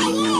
Woo!